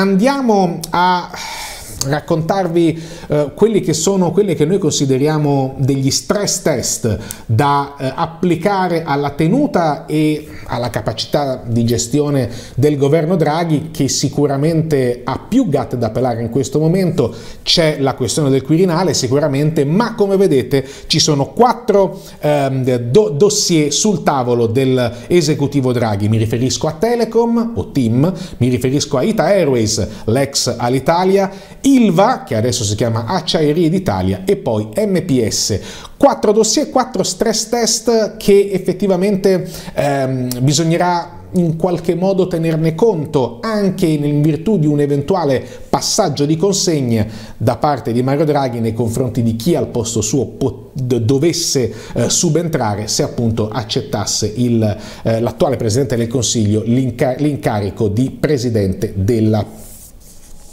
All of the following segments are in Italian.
andiamo a raccontarvi eh, quelli che sono quelli che noi consideriamo degli stress test da eh, applicare alla tenuta e alla capacità di gestione del governo Draghi che sicuramente ha più gatte da pelare in questo momento. C'è la questione del Quirinale sicuramente ma come vedete ci sono quattro ehm, do dossier sul tavolo dell'esecutivo Draghi. Mi riferisco a Telecom o TIM mi riferisco a Ita Airways l'ex Alitalia Ilva, che adesso si chiama Acciaierie d'Italia, e poi MPS. Quattro dossier, quattro stress test che effettivamente ehm, bisognerà in qualche modo tenerne conto anche in virtù di un eventuale passaggio di consegna da parte di Mario Draghi nei confronti di chi al posto suo dovesse eh, subentrare se appunto accettasse eh, l'attuale Presidente del Consiglio l'incarico di Presidente della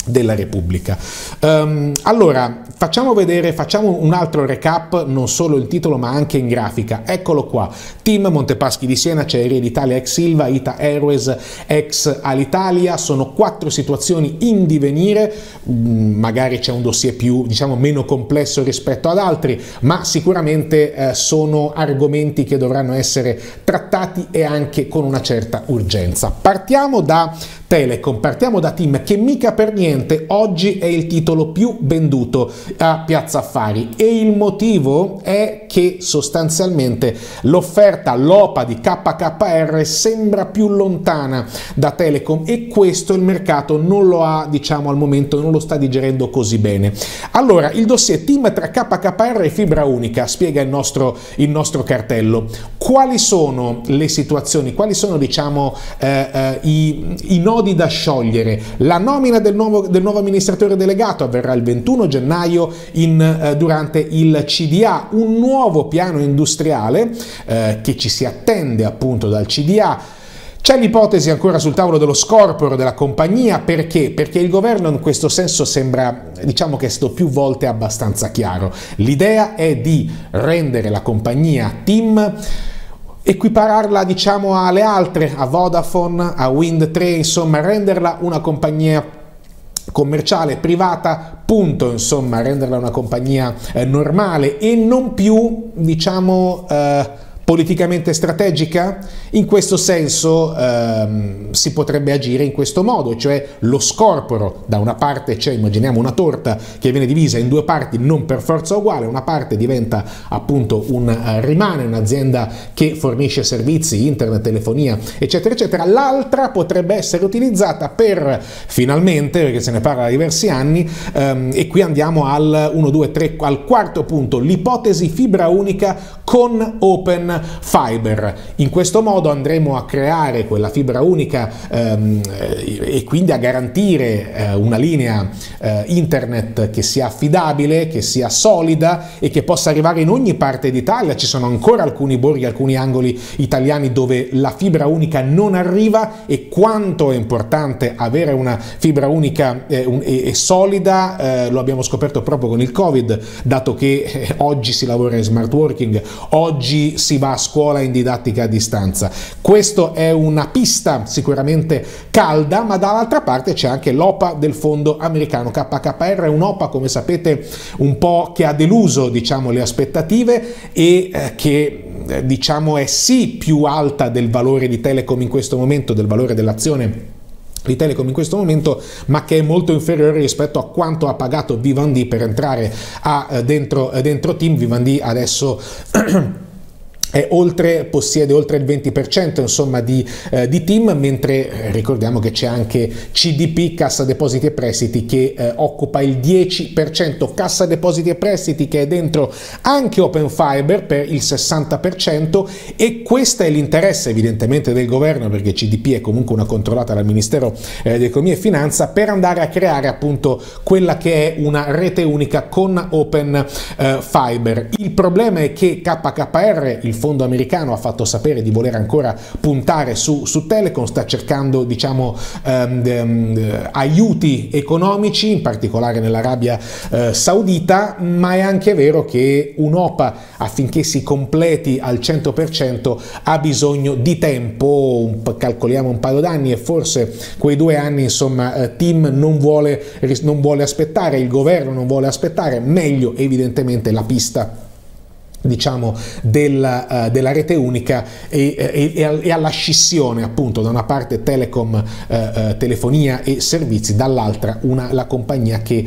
della Repubblica. Um, allora, facciamo vedere, facciamo un altro recap, non solo il titolo ma anche in grafica. Eccolo qua, Team Montepaschi di Siena, Cererie d'Italia ex Silva, Ita Airways ex Alitalia, sono quattro situazioni in divenire, mm, magari c'è un dossier più, diciamo, meno complesso rispetto ad altri, ma sicuramente eh, sono argomenti che dovranno essere trattati e anche con una certa urgenza. Partiamo da Telecom, partiamo da Team che mica per niente oggi è il titolo più venduto a Piazza Affari e il motivo è che sostanzialmente l'offerta, l'OPA di KKR sembra più lontana da Telecom e questo il mercato non lo ha, diciamo al momento, non lo sta digerendo così bene. Allora, il dossier Team tra KKR e fibra unica spiega il nostro, il nostro cartello. Quali sono le situazioni, quali sono diciamo eh, eh, i, i nodi da sciogliere. La nomina del nuovo, del nuovo amministratore delegato avverrà il 21 gennaio in, eh, durante il CDA, un nuovo piano industriale eh, che ci si attende appunto dal CDA. C'è l'ipotesi ancora sul tavolo dello scorporo della compagnia, perché? Perché il governo in questo senso sembra, diciamo che è più volte abbastanza chiaro. L'idea è di rendere la compagnia TIM equipararla diciamo alle altre, a Vodafone, a Wind 3, insomma renderla una compagnia commerciale privata punto insomma renderla una compagnia eh, normale e non più diciamo eh, politicamente strategica? In questo senso ehm, si potrebbe agire in questo modo, cioè lo scorporo, da una parte c'è, immaginiamo una torta che viene divisa in due parti non per forza uguale, una parte diventa appunto un, uh, rimane un'azienda che fornisce servizi, internet, telefonia, eccetera, eccetera, l'altra potrebbe essere utilizzata per finalmente, perché se ne parla da diversi anni, ehm, e qui andiamo al 1, 2, 3, al quarto punto, l'ipotesi fibra unica con open fiber. In questo modo andremo a creare quella fibra unica ehm, e quindi a garantire eh, una linea eh, internet che sia affidabile, che sia solida e che possa arrivare in ogni parte d'Italia. Ci sono ancora alcuni borghi, alcuni angoli italiani dove la fibra unica non arriva e quanto è importante avere una fibra unica eh, un, e, e, solida eh, lo abbiamo scoperto proprio con il Covid, dato che eh, oggi si lavora in smart working, oggi si va va a scuola in didattica a distanza. Questa è una pista sicuramente calda, ma dall'altra parte c'è anche l'OPA del fondo americano. KKR è un'OPA, come sapete, un po' che ha deluso diciamo, le aspettative e eh, che eh, diciamo, è sì più alta del valore di Telecom in questo momento, del valore dell'azione di Telecom in questo momento, ma che è molto inferiore rispetto a quanto ha pagato Vivendi per entrare a, eh, dentro, eh, dentro Team. Vivendi adesso Oltre, possiede oltre il 20% insomma, di, eh, di, team, mentre eh, ricordiamo che c'è anche CDP, Cassa Depositi e Prestiti, che eh, occupa il 10%, Cassa Depositi e Prestiti che è dentro anche Open Fiber per il 60% e questo è l'interesse evidentemente del governo, perché CDP è comunque una controllata dal Ministero eh, di Economia e Finanza, per andare a creare appunto quella che è una rete unica con Open eh, Fiber. Il problema è che KKR, il fondo americano ha fatto sapere di voler ancora puntare su, su Telecom, sta cercando diciamo, ehm, ehm, aiuti economici, in particolare nell'Arabia eh, Saudita, ma è anche vero che un'OPA affinché si completi al 100% ha bisogno di tempo, un, calcoliamo un paio d'anni e forse quei due anni insomma eh, Tim non vuole, non vuole aspettare, il governo non vuole aspettare, meglio evidentemente la pista diciamo, della, uh, della, rete unica e, e, e, alla scissione appunto da una parte Telecom, uh, uh, telefonia e servizi, dall'altra una, la compagnia che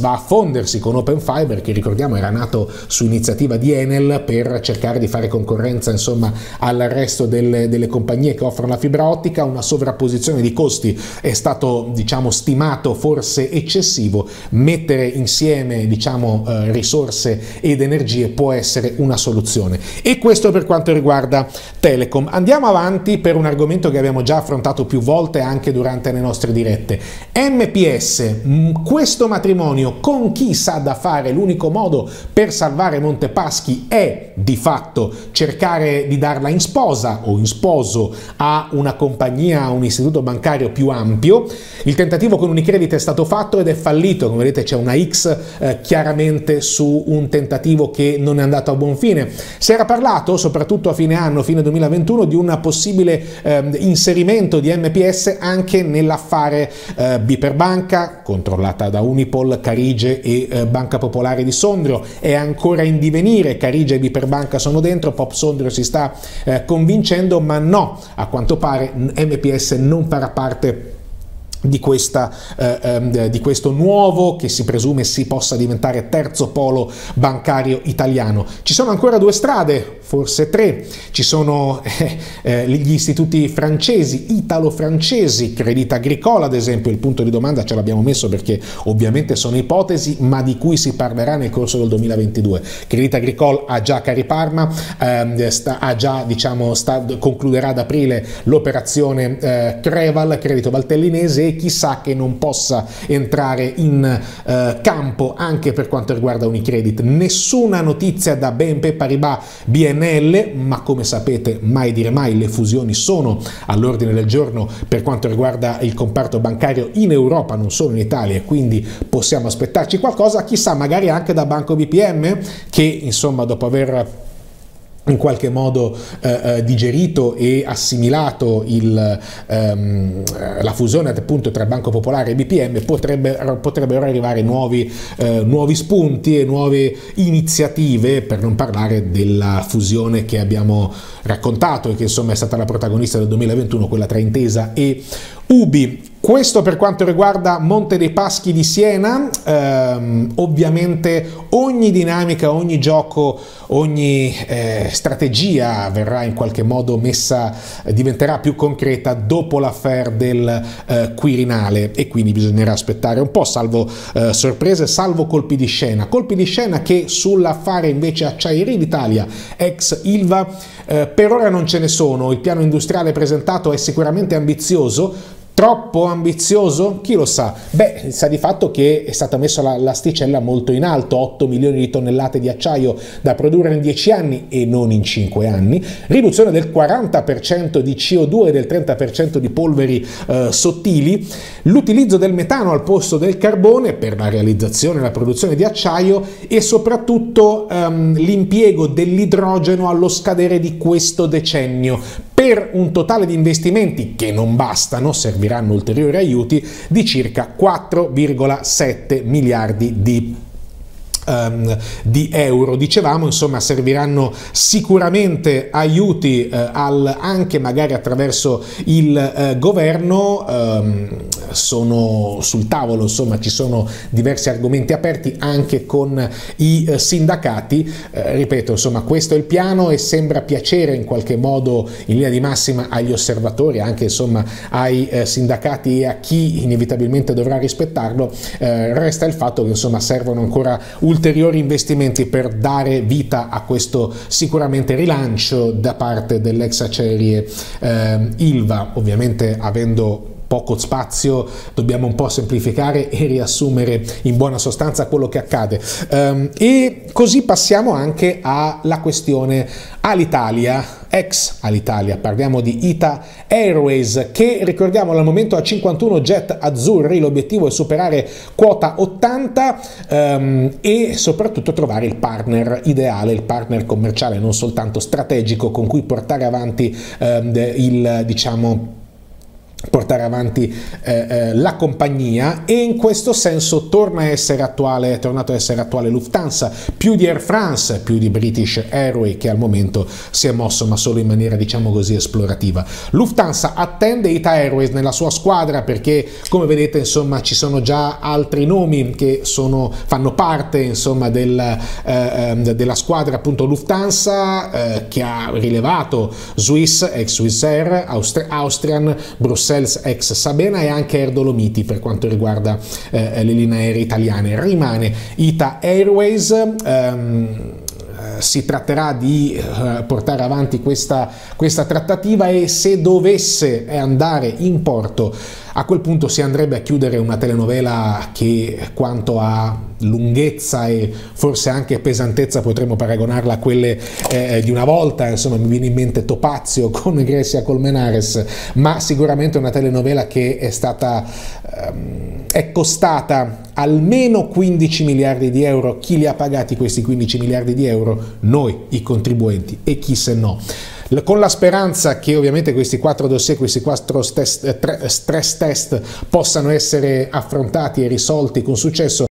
va a fondersi con Open Fiber che ricordiamo era nato su iniziativa di Enel per cercare di fare concorrenza insomma al resto delle, delle compagnie che offrono la fibra ottica, una sovrapposizione di costi è stato diciamo stimato forse eccessivo, mettere insieme diciamo risorse ed energie può essere essere una soluzione. E questo per quanto riguarda Telecom. Andiamo avanti per un argomento che abbiamo già affrontato più volte anche durante le nostre dirette. MPS, mm, questo matrimonio con chi sa da fare, l'unico modo per salvare Montepaschi è di fatto cercare di darla in sposa o in sposo a una compagnia, a un istituto bancario più ampio. Il tentativo con Unicredit è stato fatto ed è fallito, come vedete c'è una X eh, chiaramente su un tentativo che non è andato a buon fine. Si era parlato, soprattutto a fine anno, fine 2021, di un possibile eh, inserimento di MPS anche nell'affare eh, Biperbanca, controllata da Unipol, Carige e eh, Banca Popolare di Sondrio. È ancora in divenire, Carige e Biperbanca sono dentro, Pop Sondrio si sta eh, convincendo, ma no, a quanto pare MPS non farà parte di, questa, eh, ehm, di, questo nuovo che si presume si possa diventare terzo polo bancario italiano. Ci sono ancora due strade, forse tre, ci sono eh, eh, gli istituti francesi, italo-francesi, Credit Agricole ad esempio, il punto di domanda ce l'abbiamo messo perché ovviamente sono ipotesi ma di cui si parlerà nel corso del 2022. Credit Agricole ha già Cari Parma, ehm, ha già, diciamo, sta, concluderà ad aprile l'operazione eh, Creval, credito valtellinese e chissà che non possa entrare in eh, campo anche per quanto riguarda Unicredit. Nessuna notizia da BNP Paribas BNL, ma come sapete mai dire mai le fusioni sono all'ordine del giorno per quanto riguarda il comparto bancario in Europa, non solo in Italia, quindi possiamo aspettarci qualcosa, chissà magari anche da Banco BPM che insomma dopo aver in qualche modo eh, eh, digerito e assimilato il, ehm, la fusione appunto tra Banco Popolare e BPM potrebbe, potrebbero arrivare nuovi, eh, nuovi, spunti e nuove iniziative per non parlare della fusione che abbiamo raccontato e che insomma è stata la protagonista del 2021 quella tra Intesa e Ubi questo per quanto riguarda Monte dei Paschi di Siena, ehm, ovviamente ogni dinamica, ogni gioco, ogni eh, strategia verrà in qualche modo messa, eh, diventerà più concreta dopo l'affair del eh, Quirinale. E quindi bisognerà aspettare un po', salvo eh, sorprese, salvo colpi di scena. Colpi di scena che sull'affare invece Acciaierie d'Italia, ex Ilva, eh, per ora non ce ne sono, il piano industriale presentato è sicuramente ambizioso, Troppo ambizioso? Chi lo sa? Beh, sa di fatto che è stata messa la, l'asticella molto in alto, 8 milioni di tonnellate di acciaio da produrre in 10 anni e non in 5 anni, riduzione del 40% di CO2 e del 30% di polveri eh, sottili, l'utilizzo del metano al posto del carbone per la realizzazione e la produzione di acciaio e soprattutto ehm, l'impiego dell'idrogeno allo scadere di questo decennio per un totale di investimenti che non bastano, serviranno ulteriori aiuti, di circa 4,7 miliardi di um, di euro. Dicevamo, insomma, serviranno sicuramente aiuti uh, al, anche magari attraverso il uh, governo, um, sono sul tavolo, insomma, ci sono diversi argomenti aperti anche con i uh, sindacati. ripeto, insomma, questo è il piano e sembra piacere in qualche modo in linea di massima agli osservatori, anche insomma ai sindacati e a chi inevitabilmente dovrà rispettarlo. resta il fatto che insomma servono ancora ulteriori investimenti per dare vita a questo sicuramente rilancio da parte dell'ex Acerie eh, Ilva, ovviamente avendo poco spazio, dobbiamo un po' semplificare e riassumere in buona sostanza quello che accade. Um, e così passiamo anche alla questione all'Italia, ex all'Italia, parliamo di Ita Airways che ricordiamo al momento ha 51 jet azzurri, l'obiettivo è superare quota 80 um, e soprattutto trovare il partner ideale, il partner commerciale non soltanto strategico con cui portare avanti um, il diciamo portare avanti eh, eh, la compagnia e in questo senso torna a essere attuale, è tornato a essere attuale Lufthansa, più di Air France, più di British Airways che al momento si è mosso ma solo in maniera diciamo così esplorativa. Lufthansa attende Ita Airways nella sua squadra perché come vedete insomma ci sono già altri nomi che sono, fanno parte insomma del, eh, ehm, della squadra appunto Lufthansa eh, che ha rilevato Swiss, ex Swiss Air, Austri Austrian, Bruxelles Bruxelles ex Sabena e anche Air Dolomiti per quanto riguarda eh, le linee aeree italiane. Rimane Ita Airways. Ehm, si tratterà di eh, portare avanti questa, questa trattativa e se dovesse andare in porto a quel punto si andrebbe a chiudere una telenovela che quanto a lunghezza e forse anche pesantezza potremmo paragonarla a quelle eh, di una volta, insomma mi viene in mente Topazio con Grecia Colmenares, ma sicuramente una telenovela che è stata ehm, è costata almeno 15 miliardi di euro, chi li ha pagati questi 15 miliardi di euro? Noi, i contribuenti. E chi se no con la speranza che ovviamente questi quattro dossier, questi quattro stress test possano essere affrontati e risolti con successo